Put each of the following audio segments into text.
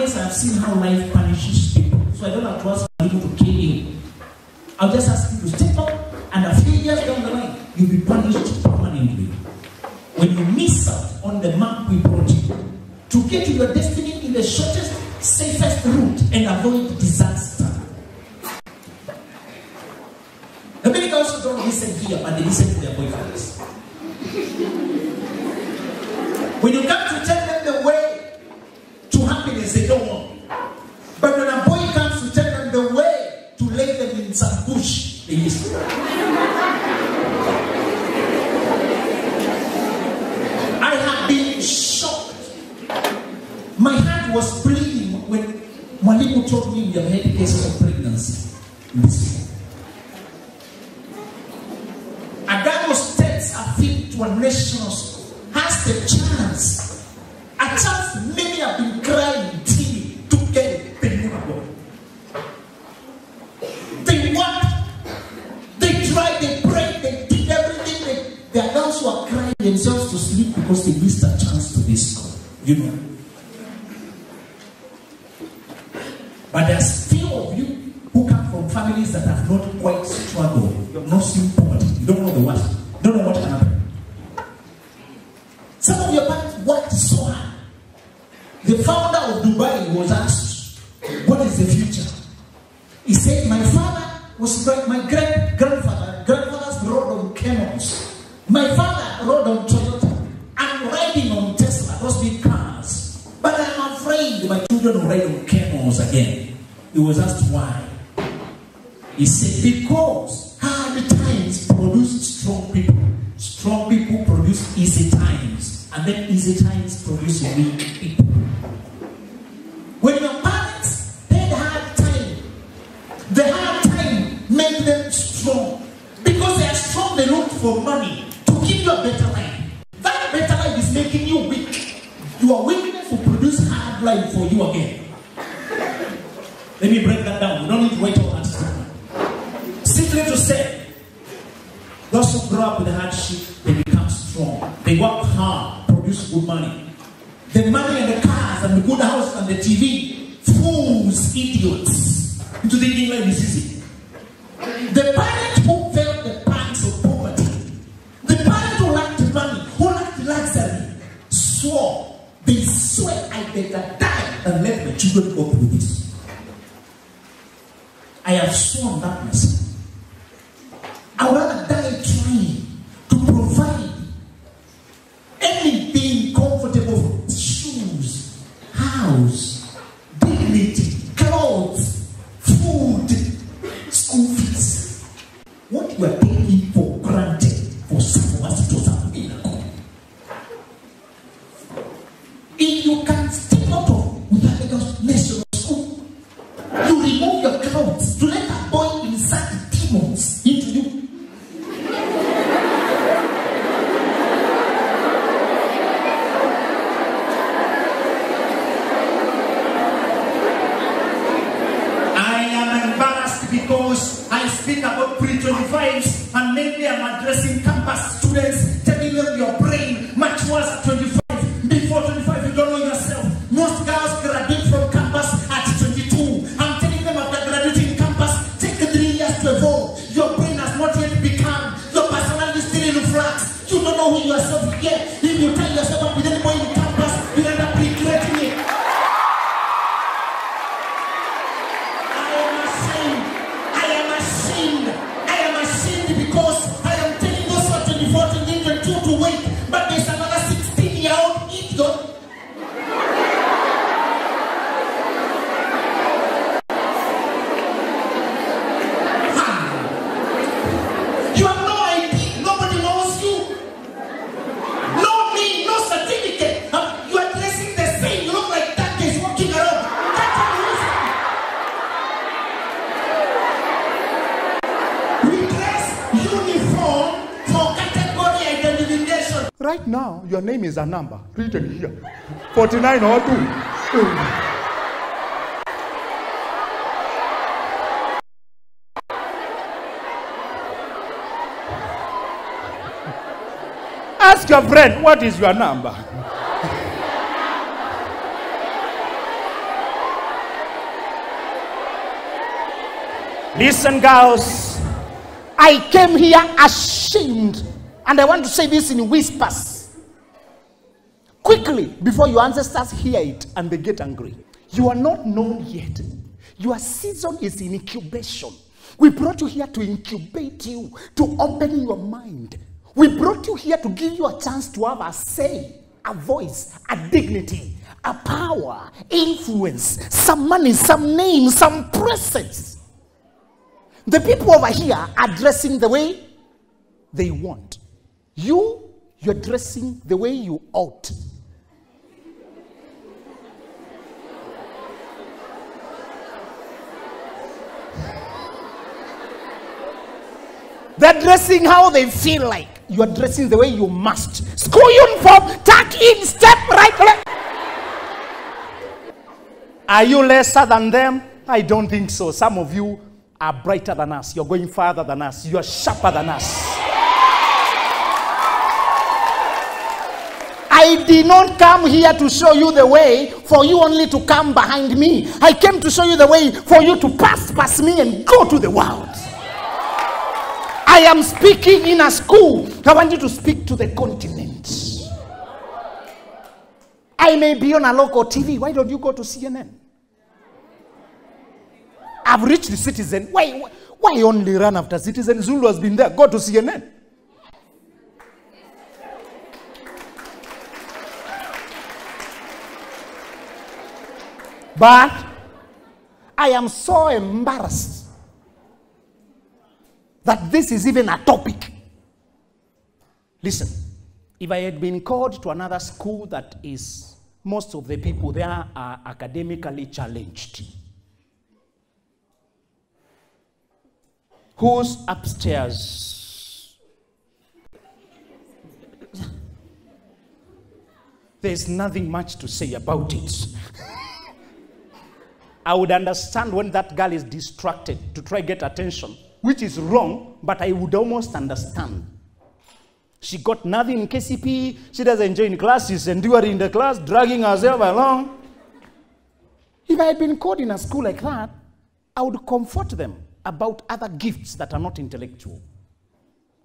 I've seen how life punishes people, so I don't advise people to kill you. I'll just ask you to step up, and a few years down the line, you'll be punished permanently. When you miss out on the map we brought you, to get to your destiny in the shortest, safest route and avoid disaster. The many don't listen here, but they listen to their boyfriends. Please. I have been shocked. My heart was bleeding when Mwalimu told me we have had cases of pregnancy. Adamo states, a think, to a national mí. If you take the step up is a number written here 49 or 2. Hmm. Ask your friend, what is your number? Listen, girls. I came here ashamed. And I want to say this in whispers. Before your ancestors hear it and they get angry. You are not known yet. Your season is in incubation. We brought you here to incubate you, to open your mind. We brought you here to give you a chance to have a say, a voice, a dignity, a power, influence, some money, some name, some presence. The people over here are dressing the way they want. You, you're dressing the way you ought. They're dressing how they feel like. You are dressing the way you must. School uniform, tuck in, step right. Are you lesser than them? I don't think so. Some of you are brighter than us. You're going farther than us. You're sharper than us. I did not come here to show you the way for you only to come behind me. I came to show you the way for you to pass past me and go to the world. I am speaking in a school. I want you to speak to the continent. I may be on a local TV. Why don't you go to CNN? I've reached the citizen. Why, why only run after citizen? Zulu has been there. Go to CNN. But I am so embarrassed that this is even a topic. Listen, if I had been called to another school that is, most of the people there are academically challenged. Who's upstairs? There's nothing much to say about it. I would understand when that girl is distracted to try get attention, which is wrong, but I would almost understand. She got nothing in KCP, she doesn't enjoy in class, she's enduring in the class, dragging herself along. If I had been caught in a school like that, I would comfort them about other gifts that are not intellectual.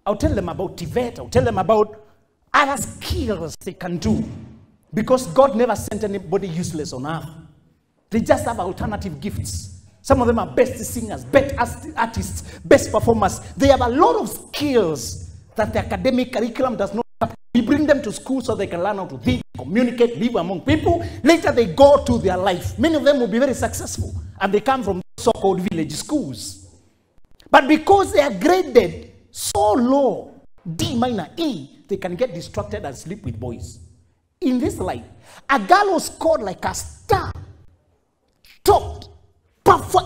I'll tell them about TVET, I'll tell them about other skills they can do. Because God never sent anybody useless on earth. They just have alternative gifts. Some of them are best singers, best artists, best performers. They have a lot of skills that the academic curriculum does not have. We bring them to school so they can learn how to think, communicate, live among people. Later they go to their life. Many of them will be very successful and they come from so-called village schools. But because they are graded so low, D minor E, they can get distracted and sleep with boys. In this life, a girl was scored like a star, topped,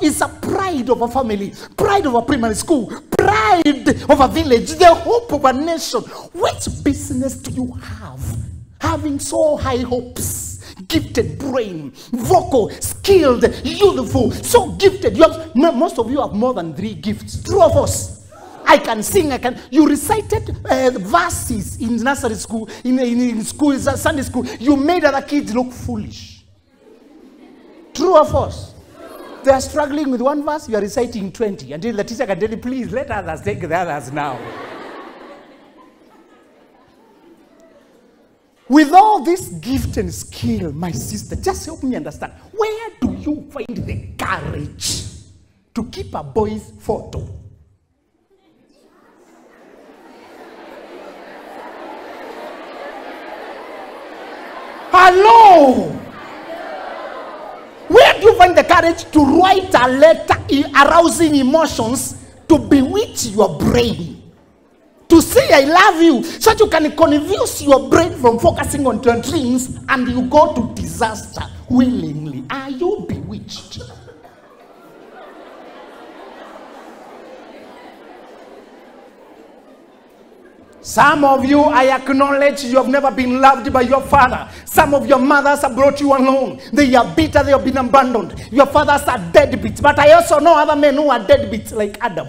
is a pride of a family, pride of a primary school, pride of a village, the hope of a nation. Which business do you have having so high hopes? gifted brain, vocal, skilled, youthful, so gifted. You have, most of you have more than three gifts. True of us. I can sing. I can. You recited uh, verses in nursery school, in, in, in school, Sunday school. You made other kids look foolish. True or false? They are struggling with one verse. You are reciting twenty until the teacher can tell you, please let others take the others now. With all this gift and skill, my sister, just help me understand. Where do you find the courage to keep a boy's photo? Hello! The courage to write a letter arousing emotions to bewitch your brain? to say I love you so that you can convince your brain from focusing on your dreams and you go to disaster willingly. Are you bewitched? Some of you, I acknowledge you have never been loved by your father. Some of your mothers have brought you alone. They are bitter, they have been abandoned. Your fathers are deadbeats. But I also know other men who are deadbeats like Adam.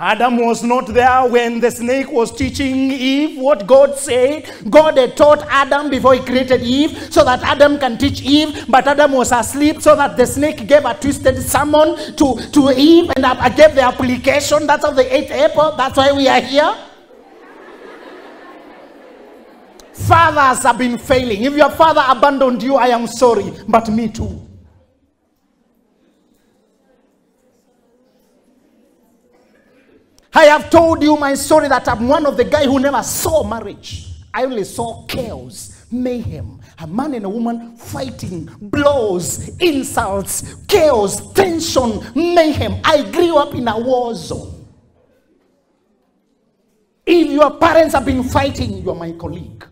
Adam was not there when the snake was teaching Eve what God said. God had taught Adam before he created Eve so that Adam can teach Eve, but Adam was asleep so that the snake gave a twisted sermon to, to Eve and I gave the application. That's how they ate apple. That's why we are here. Fathers have been failing. If your father abandoned you, I am sorry, but me too. I have told you my story that I'm one of the guy who never saw marriage. I only saw chaos, mayhem, a man and a woman fighting, blows, insults, chaos, tension, mayhem. I grew up in a war zone. If your parents have been fighting, you are my colleague.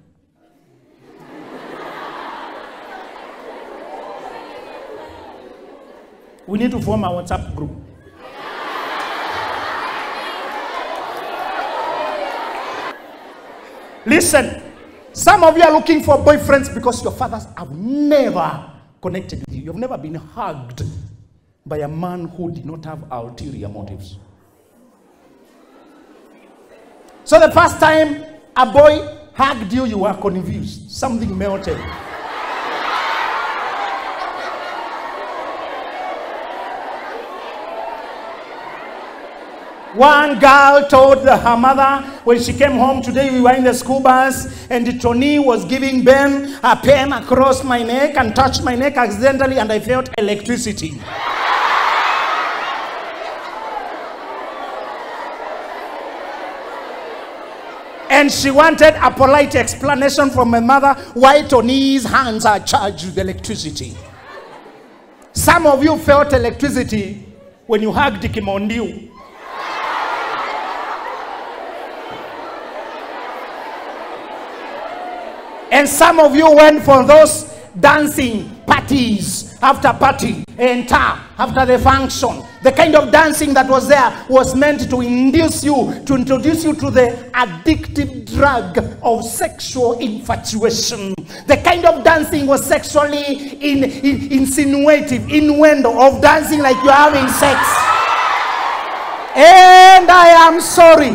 we need to form a WhatsApp group. Listen, some of you are looking for boyfriends because your fathers have never connected with you. You've never been hugged by a man who did not have ulterior motives. So the first time a boy hugged you, you were confused. Something melted. One girl told her mother when she came home today, we were in the school bus, and Tony was giving Ben a pen across my neck and touched my neck accidentally, and I felt electricity. And she wanted a polite explanation from my mother why Tony's hands are charged with electricity. Some of you felt electricity when you hugged Kimondiu. And some of you went for those dancing parties after party and after the function. The kind of dancing that was there was meant to induce you, to introduce you to the addictive drug of sexual infatuation. The kind of dancing was sexually in, in, insinuative, innuendo of dancing like you're having sex. And I am sorry.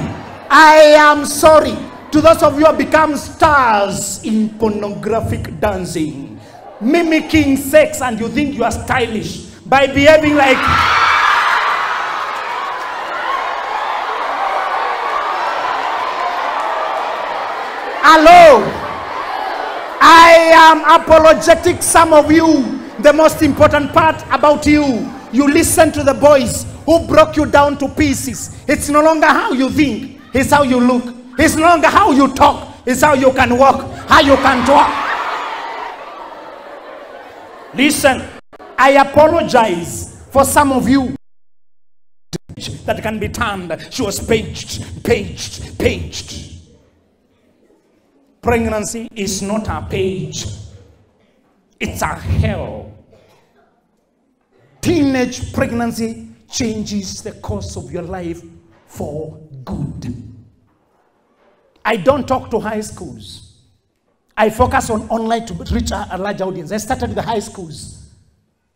I am sorry to those of you who become stars in pornographic dancing, mimicking sex, and you think you are stylish by behaving like. Hello. I am apologetic, some of you. The most important part about you, you listen to the boys who broke you down to pieces. It's no longer how you think, it's how you look. It's no longer how you talk, it's how you can walk, how you can talk. Listen, I apologize for some of you that can be turned. She was paged, paged, paged. Pregnancy is not a page, it's a hell. Teenage pregnancy changes the course of your life for good. I don't talk to high schools. I focus on online to reach a, a large audience. I started with the high schools,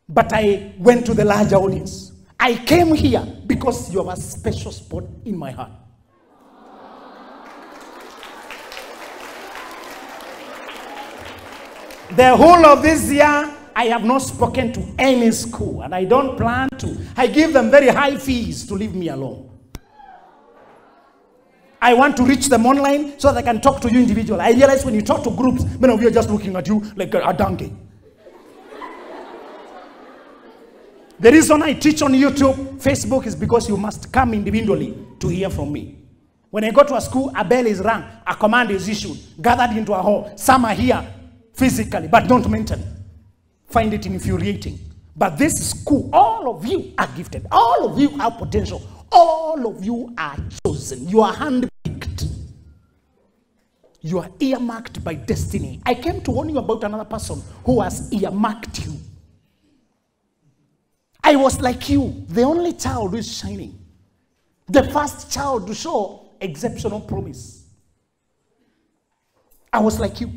but I went to the larger audience. I came here because you have a special spot in my heart. The whole of this year, I have not spoken to any school, and I don't plan to. I give them very high fees to leave me alone. I want to reach them online so that I can talk to you individually. I realize when you talk to groups, many of you are just looking at you like a, donkey. The reason I teach on YouTube, Facebook is because you must come individually to hear from me. When I go to a school, a bell is rung, a command is issued, gathered into a hall. Some are here physically, but don't mentally. Find it infuriating. But this school, all of you are gifted. All of you have potential. All of you are chosen. You are handpicked. You are earmarked by destiny. I came to warn you about another person who has earmarked you. I was like you, the only child who is shining. The first child to show exceptional promise. I was like you.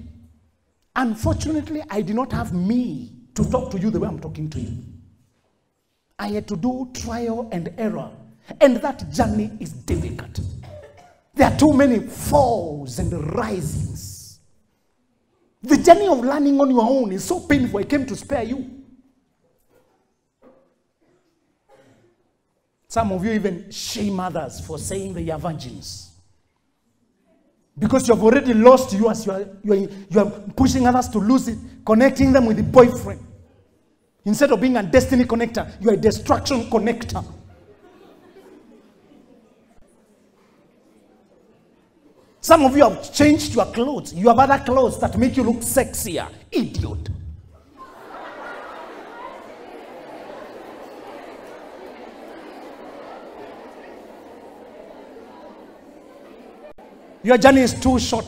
Unfortunately, I did not have me to talk to you the way I'm talking to you. I had to do trial and error. And that journey is difficult. There are too many falls and risings. The journey of learning on your own is so painful, I came to spare you. Some of you even shame others for saying they are virgins. Because you have already lost yours, you are, you, are, you are pushing others to lose it, connecting them with the boyfriend. Instead of being a destiny connector, you are a destruction connector. Some of you have changed your clothes. You have other clothes that make you look sexier. Idiot. Your journey is too short.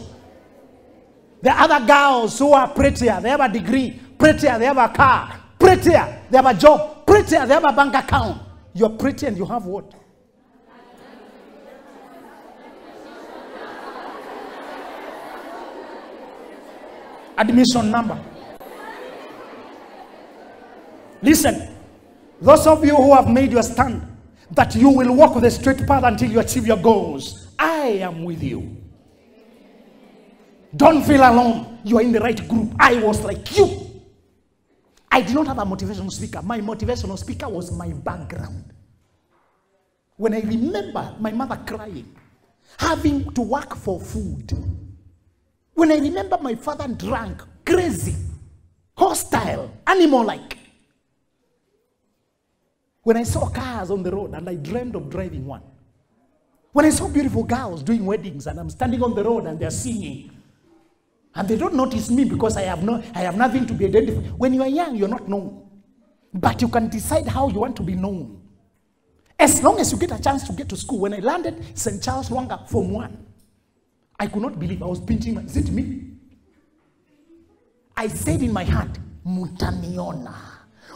There are other girls who are prettier. They have a degree. Prettier. They have a car. Prettier. They have a job. Prettier. They have a bank account. You're pretty and you have what? Admission number. Listen, those of you who have made your stand that you will walk the straight path until you achieve your goals, I am with you. Don't feel alone. You are in the right group. I was like you. I did not have a motivational speaker. My motivational speaker was my background. When I remember my mother crying, having to work for food, when I remember my father drunk, crazy, hostile, animal like. When I saw cars on the road and I dreamed of driving one. When I saw beautiful girls doing weddings and I'm standing on the road and they're singing. And they don't notice me because I have, no, I have nothing to be identified. When you are young, you're not known. But you can decide how you want to be known. As long as you get a chance to get to school. When I landed St. Charles Lwanga Form 1, I could not believe I was pinching my, is it me? I said in my heart, mutaniona.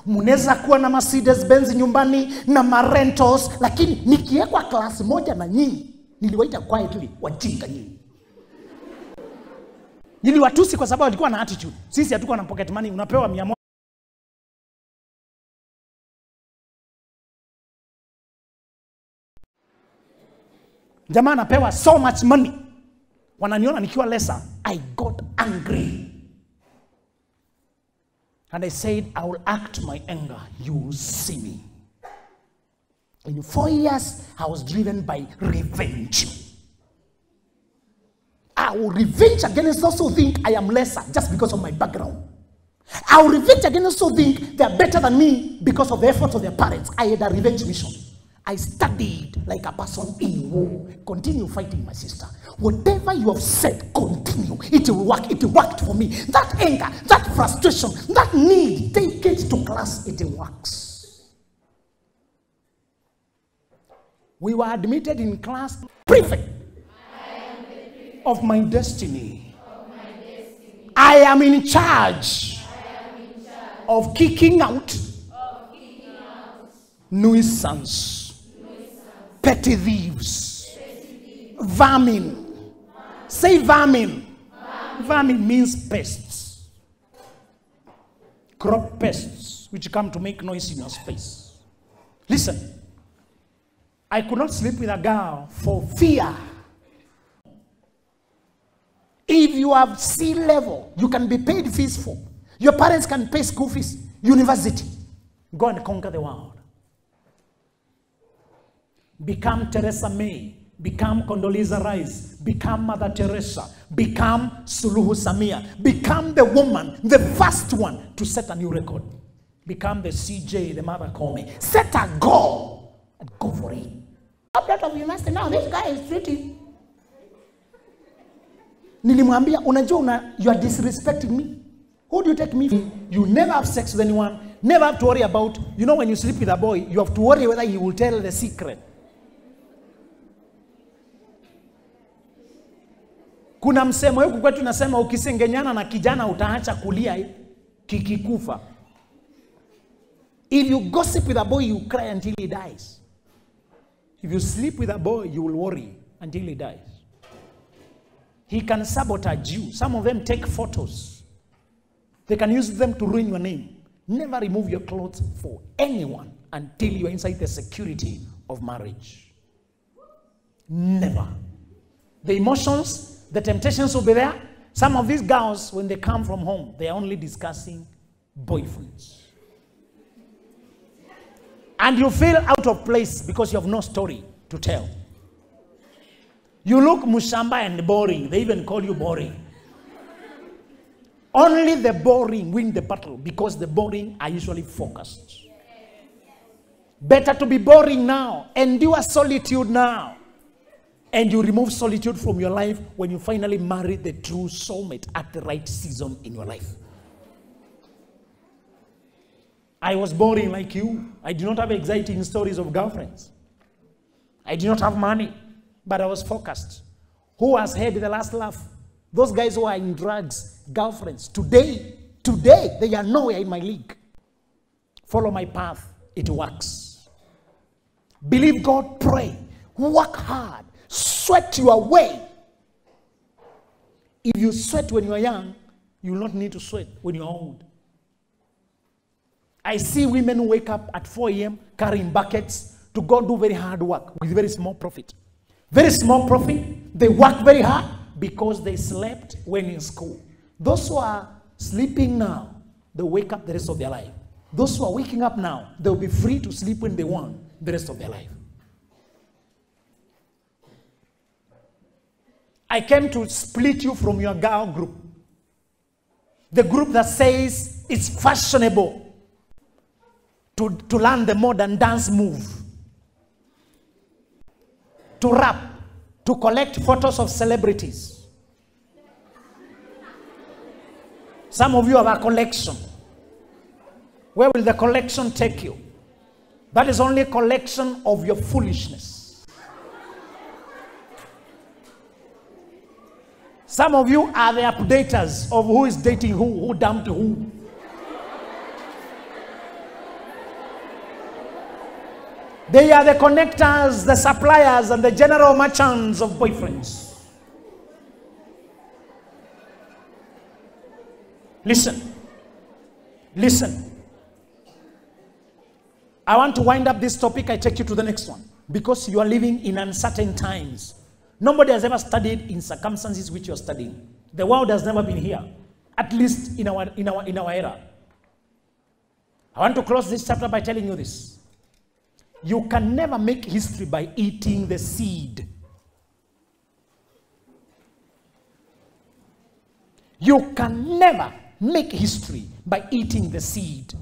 Muneza kuwa na Mercedes Benz nyumbani na marentos, lakini nikiwekwa klasi moja na nyinyi, niliwaita quietly wajinga nyinyi. Niliwatusi kwa sababu walikuwa na attitude. Sisi hatukuwa na pocket money, unapewa mia moja. Jamaa anapewa so much money, wananiona nikiwa lesser. I got angry. And I said, I will act my anger. You see me. In four years, I was driven by revenge. I will revenge against those who think I am lesser just because of my background. I will revenge against those who think they are better than me because of the efforts of their parents. I had a revenge mission. I studied like a person in war. Continue fighting, my sister. Whatever you have said, continue. It will work. It worked for me. That anger, that frustration, that need, take it to class. It works. We were admitted in class prefect of my destiny. I am in charge of kicking out nuisance, petty thieves, vermin. Say vermin. Vermin means pests, crop pests, which come to make noise in your space. Listen, I could not sleep with a girl for fear. If you have C level, you can be paid fees for. Your parents can pay school fees, university. Go and conquer the world. Become Teresa May. Become Condoleezza Rice. Become Mother Teresa. Become Suluhu Samia. Become the woman, the first one to set a new record. Become the CJ, the mother call me. Set a goal and go for it. Up that of university now, this guy is treating. Nilimwambia, unajua una, you are disrespecting me. Who do you take me? You never have sex with anyone. Never have to worry about. You know, when you sleep with a boy, you have to worry whether he will tell the secret. Kuna msemo huku kwetu nasema ukisengenyana na kijana utaacha kulia eh, kikikufa. If you gossip with a boy, you cry until he dies. If you sleep with a boy, you will worry until he dies. He can sabotage you. Some of them take photos. They can use them to ruin your name. Never remove your clothes for anyone until you are inside the security of marriage. Never. The emotions, the temptations will be there. Some of these girls, when they come from home, they are only discussing boyfriends. And you feel out of place because you have no story to tell. You look mushamba and boring. They even call you boring. Only the boring win the battle because the boring are usually focused. Better to be boring now, and endure solitude now. And you remove solitude from your life when you finally marry the true soulmate at the right season in your life. I was boring like you. I did not have exciting stories of girlfriends. I did not have money, but I was focused. Who has had the last laugh? Those guys who are in drugs, girlfriends. Today, today, they are nowhere in my league. Follow my path, it works. Believe God, pray, work hard, sweat your way. If you sweat when you are young, you will not need to sweat when you're old. I see women wake up at 4 a.m. carrying buckets to go do very hard work with very small profit. Very small profit. They work very hard because they slept when in school. Those who are sleeping now, they wake up the rest of their life. Those who are waking up now, they'll be free to sleep when they want the rest of their life. I came to split you from your girl group. The group that says it's fashionable to, to learn the modern dance move, to rap, to collect photos of celebrities. Some of you have a collection. Where will the collection take you? That is only a collection of your foolishness. Some of you are the updaters of who is dating who, who dumped who. They are the connectors, the suppliers, and the general merchants of boyfriends. Listen. Listen. I want to wind up this topic. I take you to the next one. Because you are living in uncertain times. Nobody has ever studied in circumstances which you're studying. The world has never been here, at least in our, in our, in our era. I want to close this chapter by telling you this. You can never make history by eating the seed. You can never make history by eating the seed.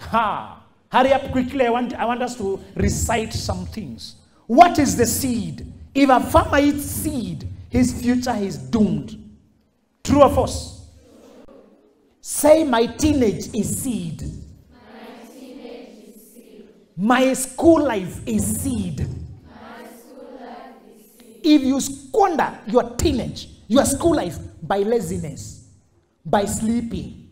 Ha! Hurry up quickly. I want, I want us to recite some things. What is the seed? If a farmer eats seed, his future is doomed. True or false? Say, my teenage is seed. My school life is seed. If you squander your teenage, your school life by laziness, by sleeping,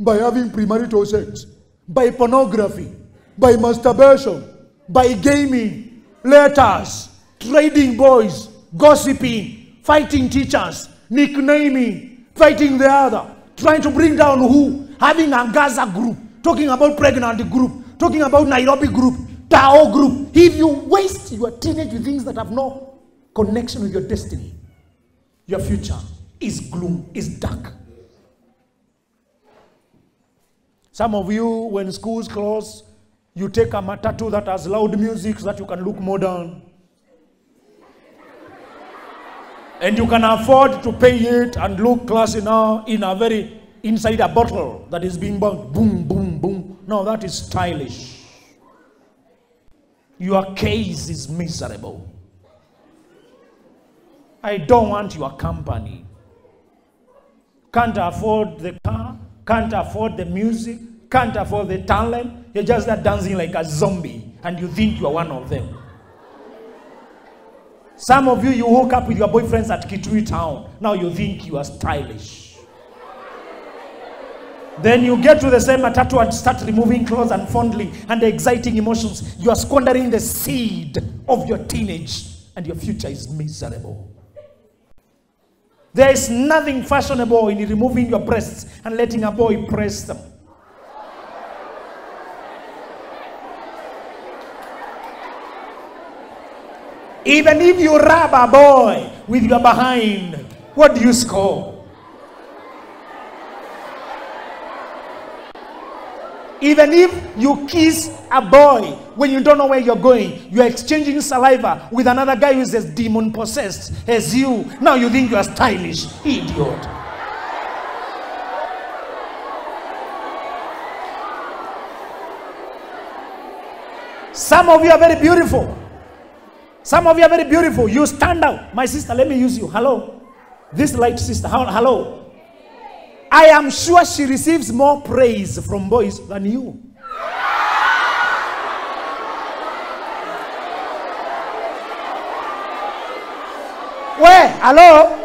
by having premarital sex, by pornography, by masturbation, by gaming, letters, trading boys, gossiping, fighting teachers, nicknaming, fighting the other, trying to bring down who, having a Gaza group, talking about pregnant group, talking about Nairobi group, Tao group. If you waste your teenage with things that have no connection with your destiny, your future is gloom, is dark. Some of you, when schools close, you take a matatu that has loud music so that you can look modern. And you can afford to pay it and look classy now in a very inside a bottle that is being bumped. Boom, boom, boom. No, that is stylish. Your case is miserable. I don't want your company. Can't afford the car, can't afford the music, can't afford the talent. You're just there dancing like a zombie and you think you are one of them. Some of you, you hook up with your boyfriends at Kitui Town. Now you think you are stylish. Then you get to the same tattoo and start removing clothes and fondling and exciting emotions. You are squandering the seed of your teenage, and your future is miserable. There is nothing fashionable in removing your breasts and letting a boy press them. Even if you rub a boy with your behind, what do you score? Even if you kiss a boy when you don't know where you're going, you're exchanging saliva with another guy who's as demon possessed as you. Now you think you are stylish. Idiot. Some of you are very beautiful. Some of you are very beautiful. You stand out. My sister, let me use you. Hello. This light sister. Hello. I am sure she receives more praise from boys than you. Where? Hello?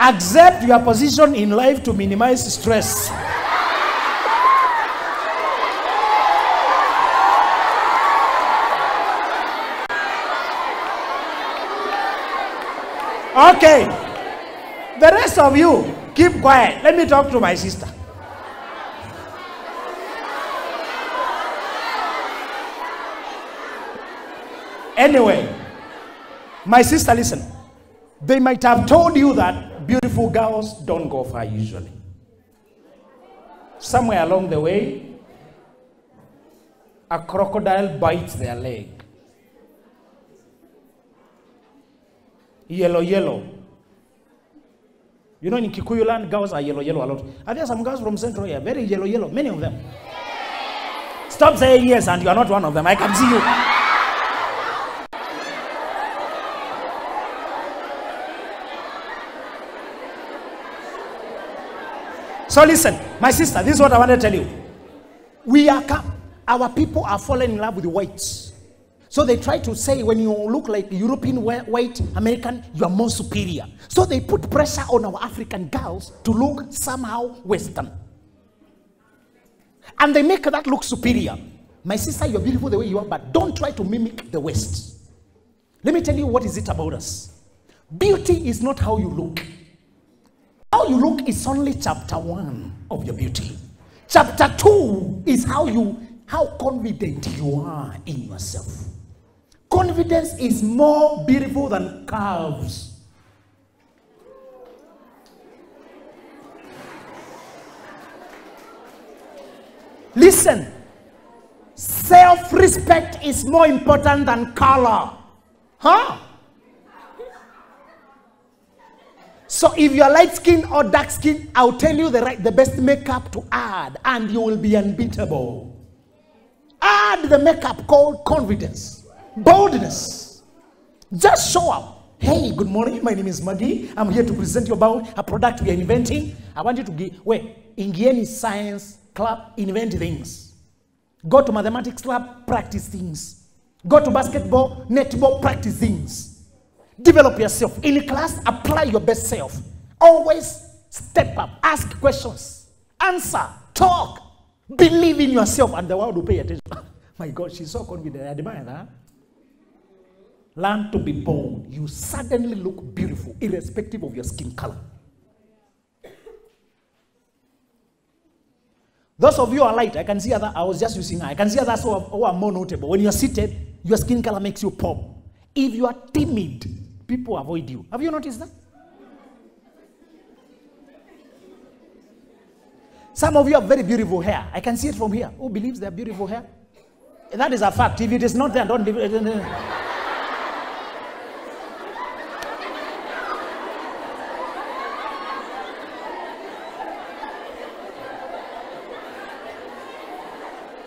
Accept your position in life to minimize stress. Okay. The rest of you, keep quiet. Let me talk to my sister. Anyway, my sister, listen. They might have told you that beautiful girls don't go far usually. Somewhere along the way, a crocodile bites their leg. Yellow, yellow. You know, in Kikuyu land, girls are yellow, yellow a lot. Are there some girls from Central here? Very yellow, yellow. Many of them. Stop saying yes, and you are not one of them. I can see you. So listen, my sister, this is what I want to tell you. We are, our people are falling in love with whites. So they try to say when you look like European white American, you are more superior. So they put pressure on our African girls to look somehow Western. And they make that look superior. My sister, you're beautiful the way you are, but don't try to mimic the West. Let me tell you what is it about us. Beauty is not how you look. How you look is only chapter one of your beauty. Chapter two is how you how confident you are in yourself. Confidence is more beautiful than curves. Listen, self respect is more important than color. Huh? So if you're light skin or dark skin, I'll tell you the right, the best makeup to add, and you will be unbeatable. Add the makeup called confidence boldness. Just show up. Hey, good morning. My name is Maggie. I'm here to present you about a product we are inventing. I want you to give, wait, in any science club, invent things. Go to mathematics Club, practice things. Go to basketball, netball, practice things. Develop yourself. In class, apply your best self. Always step up, ask questions, answer, talk. Believe in yourself, and the world will pay attention. My God, she's so confident. I admire that. Learn to be bold. You suddenly look beautiful, irrespective of your skin color. Those of you are light, I can see other, I was just using, I can see others who are, who are more notable. When you're seated, your skin color makes you pop. If you are timid, people avoid you. Have you noticed that? Some of you have very beautiful hair. I can see it from here. Who believes they have beautiful hair? That is a fact. If it is not there, don't.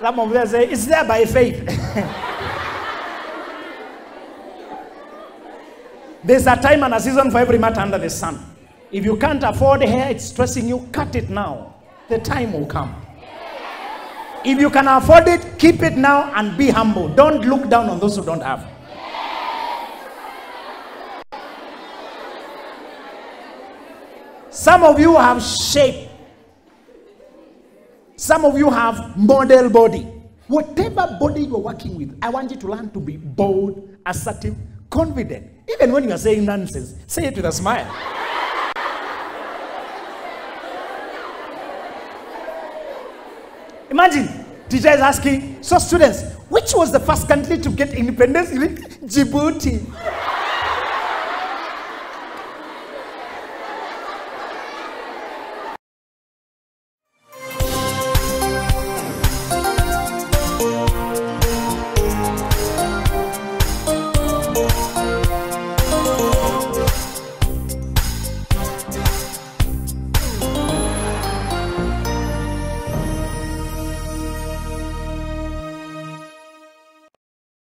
Some of them say, it's there by faith. There's a time and a season for every matter under the sun. If you can't afford hair, it's stressing you, cut it now. The time will come. If you can afford it, keep it now and be humble. Don't look down on those who don't have. Some of you have shape Some of you have model body. Whatever body you're working with, I want you to learn to be bold, assertive, confident. Even when you are saying nonsense, say it with a smile. Imagine, teacher is asking, so students, which was the first country to get independence? Djibouti.